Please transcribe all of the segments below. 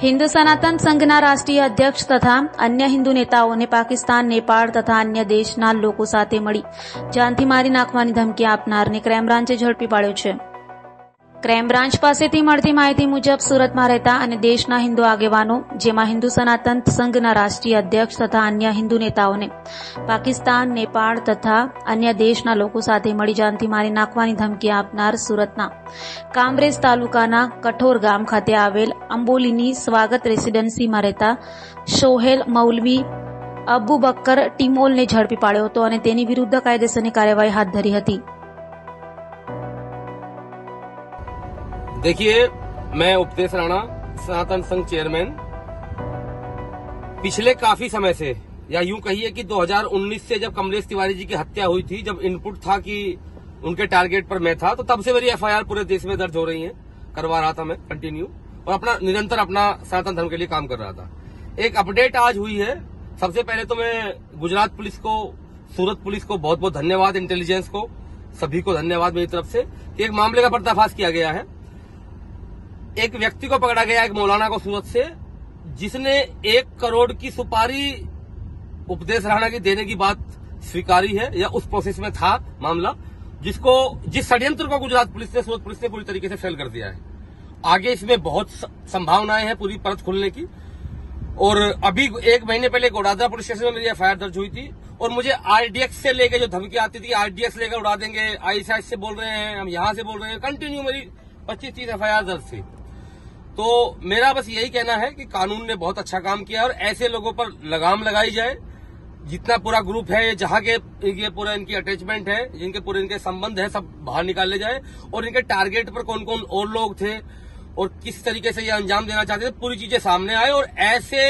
હિન્દુ સનાતન સંઘના રાષ્ટ્રીય અધ્યક્ષ તથા અન્ય હિન્દુ નેતાઓને પાકિસ્તાન નેપાળ તથા અન્ય દેશના લોકો સાથે મળી જાનથી મારી નાખવાની ધમકી આપનારને ક્રાઇમ બ્રાન્ચે ઝડપી પાડ્યો છે ક્રાઇમ બ્રાન્ચ પાસેથી મળતી માહિતી મુજબ સુરતમાં રહેતા અને દેશના હિન્દુ આગેવાનો જેમાં હિન્દુ સનાતન સંઘના રાષ્ટ્રીય અધ્યક્ષ તથા અન્ય હિન્દુ નેતાઓને પાકિસ્તાન નેપાળ તથા અન્ય દેશના લોકો સાથે મળી જાનથી મારી નાખવાની ધમકી આપનાર સુરતના કામરેજ તાલુકાના કઠોર ગામ ખાતે આવેલ અંબોલીની સ્વાગત રેસીડન્સીમાં રહેતા શોહેલ મૌલવી અબુ બક્કર ટીમોલને ઝડપી પાડ્યો હતો અને તેની વિરુદ્ધ કાયદેસરની કાર્યવાહી હાથ ધરી હતી देखिए मैं उपदेश राणा सनातन संघ चेयरमैन पिछले काफी समय से या यूं कहिए कि 2019 से जब कमलेश तिवारी जी की हत्या हुई थी जब इनपुट था कि उनके टारगेट पर मैं था तो तब से मेरी एफआईआर पूरे देश में दर्ज हो रही है करवा रहा था मैं कंटिन्यू और अपना निरंतर अपना सनातन धर्म के लिए काम कर रहा था एक अपडेट आज हुई है सबसे पहले तो मैं गुजरात पुलिस को सूरत पुलिस को बहुत बहुत धन्यवाद इंटेलिजेंस को सभी को धन्यवाद मेरी तरफ से कि एक मामले का पर्दाफाश किया गया है एक व्यक्ति को पकड़ा गया एक मौलाना को सूरत से जिसने एक करोड़ की सुपारी उपदेश राणा की देने की बात स्वीकारी है या उस प्रोसेस में था मामला जिसको जिस षड्यंत्र को गुजरात पुलिस ने सूरत पुलिस ने पूरी तरीके से फेल कर दिया है आगे इसमें बहुत संभावनाएं हैं पूरी परत खुलने की और अभी एक महीने पहले गोडादरा पुलिस स्टेशन में मेरी एफ दर्ज हुई थी और मुझे आरडीएक्स से लेके जो धमकी आती थी आरडीएक्स लेकर उड़ा देंगे आईसीआई से बोल रहे हैं हम यहां से बोल रहे हैं कंटिन्यू मेरी पच्चीस तीस एफ दर्ज थी तो मेरा बस यही कहना है कि कानून ने बहुत अच्छा काम किया और ऐसे लोगों पर लगाम लगाई जाए जितना पूरा ग्रुप है जहां के ये पूरा इनकी अटैचमेंट है जिनके पूरे इनके संबंध है सब बाहर निकाले जाए और इनके टारगेट पर कौन कौन और लोग थे और किस तरीके से ये अंजाम देना चाहते थे पूरी चीजें सामने आए और ऐसे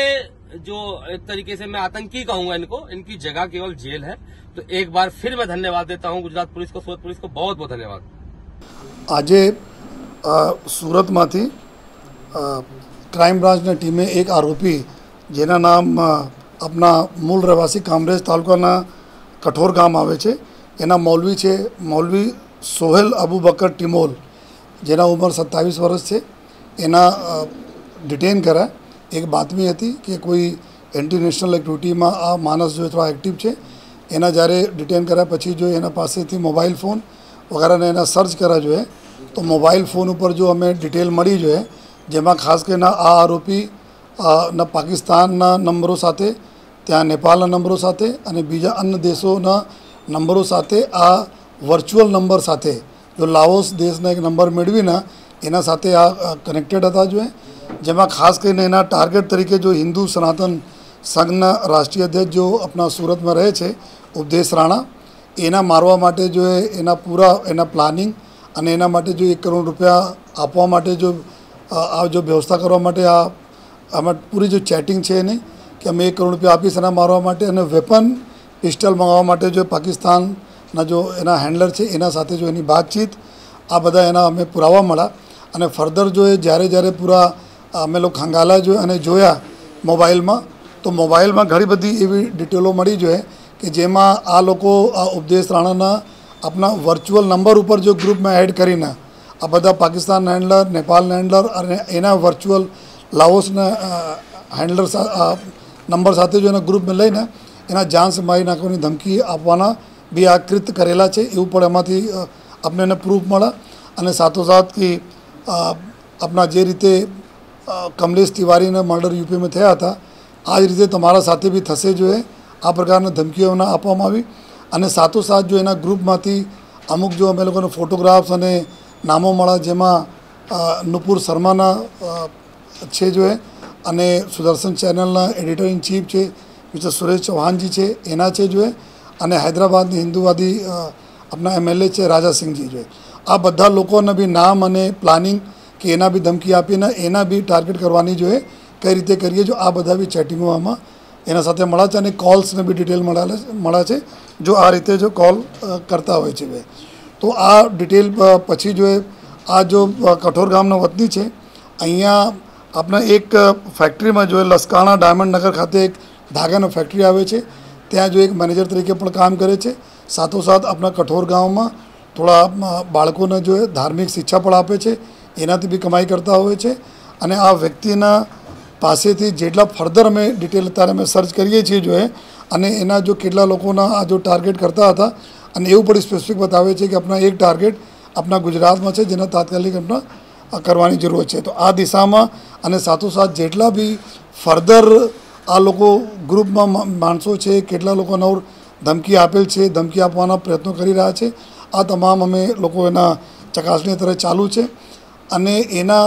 जो एक तरीके से मैं आतंकी कहूंगा इनको इनकी जगह केवल जेल है तो एक बार फिर मैं धन्यवाद देता हूं गुजरात पुलिस को सूरत पुलिस को बहुत बहुत धन्यवाद आज सूरत સુરતમાંથી અ ટાઈમ બ્રાન્ચ ના ટીમે એક આરોપી જેનું નામ apna મૂળ રહેવાસી કામરેજ તાલુકાના કઠોર ગામ આવે છે એના Maulvi છે Maulvi Sohail Abu Bakar Timol જેનું ઉમર 27 વર્ષ છે એના ડીટેઈન કરા એક વાતમી હતી કે કોઈ ઇન્ટરનેશનલ એક્ટિવિટી માં આ માનસ્યોત્રા એક્ટિવ છે એના જારે ડીટેઈન કરા પછી જો એના પાસેથીથી મોબાઈલ ફોન વગેરેને એના સર્ચ કરા જો હે તો મોબાઈલ ફોન ઉપર જો અમે ડિટેલ મળી જો હે જેમાં ખાસ કરીને આ આરોપી ના પાકિસ્તાનના નંબરો સાથે ત્યાં નેપાળના નંબરો સાથે અને બીજા અન્ય દેશોના નંબરો સાથે આ વર્ચ્યુઅલ નંબર સાથે જો લાઓસ દેશના એક નંબર મેળવીને એના સાથે આ કનેક્ટેડ હતા જોઈએ જેમાં ખાસ કરીને એના ટાર્ગેટ તરીકે જો હિન્દુ સનાતન સંઘના રાષ્ટ્રીય અધ્યક્ષ જો આપણા સુરતમાં રહે છે ઉપદેશ રાણા એના મારવા માટે જો એના પૂરા એના પ્લાનિંગ અને એના માટે જો એક કરોડ રૂપિયા આપવા માટે જો આ આ જો વ્યવસ્થા કરવામાંટે આ અમે પૂરી જો ચેટિંગ છે એને કે અમે 1 કરોડ રૂપિયા આપીસના મારવા માટે અને વેપન પિસ્તોલ મંગાવવા માટે જે પાકિસ્તાન ના જો એના હેન્ડલર છે એના સાથે જો એની વાતચીત આ બધા એના અમે પુરાવા મળા અને ફરદર જો એ જારે જારે પૂરા અમે લોકો ખાંગાલા જો અને જોયા મોબાઈલમાં તો મોબાઈલમાં ઘરી બધી એવી ડિટેલો મળી જાય કે જેમાં આ લોકો ઉપદેશ રાણાના અપના વર્ચ્યુઅલ નંબર ઉપર જો ગ્રુપમાં એડ કરીને અબદા પાકિસ્તાન હેન્ડલર નેપાલ હેન્ડલર અને એના વર્ચ્યુઅલ લાઓસ ના હેન્ડલર સા નંબર સાથે જોના ગ્રુપ મે લઈ ને એના જાન સ મારી નાખવાની ધમકી આપવાના બી આકૃત કરેલા છે એ ઉપર એમાંથી અમને ને પુરૂપ મળા અને સાતો સાત કે આપના જે રીતે કમલેશ तिवारी ને મર્ડર યુપી મે થયા હતા આજ રીતે તમારા સાથે ભી થસે જો હે આ પ્રકારના ધમકીઓના આપવામાં આવી અને સાતો સાત જો એના ગ્રુપમાંથી અમુક જો અમે લોકોનો ફોટોગ્રાફ્સ અને નામો મળ્યા જેમાં નુપુર શર્માના છે જોએ અને સુદર્શન ચેનલના એડિટર ઇન ચીફ છે મિસ્ટર સુરેશ ચૌહાણજી છે એના છે જોએ અને હૈદરાબાદની હિન્દુવાદી આપણા એમએલએ છે રાજાસિંહજી જોએ આ બધા લોકોને બી નામ અને પ્લાનિંગ કે એના બી ધમકી આપીને એના બી ટાર્ગેટ કરવાની જોઈએ કઈ રીતે કરીએ જો આ બધા બી ચેટિંગો આમાં એના સાથે મળ્યા છે અને કોલ્સને બી ડિટેલ મળ્યા મળ્યા છે જો આ રીતે જો કોલ કરતા હોય છે ભાઈ તો આ ડિટેલ પછી જો એ આ જો કઠોરગામનો વતની છે અહીંયા આપના એક ફેક્ટરીમાં જો લસકાણા ડાયમંડ નગર ખાતે એક ધાગનો ફેક્ટરી આવે છે ત્યાં જો એક મેનેજર તરીકે પણ કામ કરે છે સાથો સાથ આપના કઠોરગામમાં થોડા બાળકોને જો ધાર્મિક શિક્ષણ પાળ આપે છે એનાથી ભી કમાઈ કરતા હોય છે અને આ વ્યક્તિના પાસેથીથી જેટલા ફર્ધર અમે ડિટેલ અતારે અમે સર્ચ કરીએ છીએ જો એને એના જો કેટલા લોકોના આ જો ટાર્ગેટ કરતા હતા અને એવું પણ સ્પેસિફિક બતાવે છે કે આપણા એક ટાર્ગેટ આપણા ગુજરાતમાં છે જેના તાત્કાલિક આપણા કરવાની જરૂર છે તો આ દિશામાં અને સાથોસાથ જેટલા બી ફર્ધર આ લોકો ગ્રુપમાં માણસો છે કેટલા લોકો નવ ધમકી આપેલ છે ધમકી આપવાના પ્રયત્નો કરી રહ્યા છે આ તમામ અમે લોકો એના ચકાસણી અત્યારે ચાલુ છે અને એના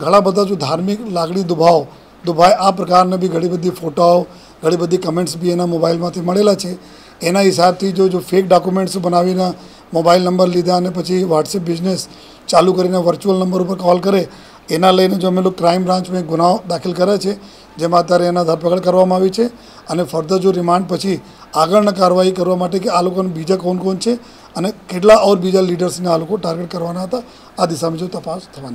ઘણા બધા જો ધાર્મિક લાગણી દુભાવ દુભાઈ આ પ્રકારના બી ઘણી બધી ફોટાઓ ઘણી બધી કમેન્ટ્સ બી એના મોબાઈલમાંથી મળેલા છે એનાય સાથી જો જો ફેક ડોક્યુમેન્ટસ બનાવીને મોબાઈલ નંબર લીધા અને પછી WhatsApp બિઝનેસ ચાલુ કરીને વર્ચ્યુઅલ નંબર પર કોલ કરે એના લઈને જો મેલો ક્રાઈમ બ્રાન્ચ મે ગુનો દાખલ કરે છે જેમ અતારે એનાને પકડ કરવામાં આવી છે અને ફરધો જો રીમાન્ડ પછી આગળના કાર્યવાહી કરવા માટે કે આ લોકોના બીજા કોણ કોણ છે અને કેટલા ઓર બીજા લીડર્સના લોકોને ટાર્ગેટ કરવાનો હતો આધી સામી જો તપાસ થવાની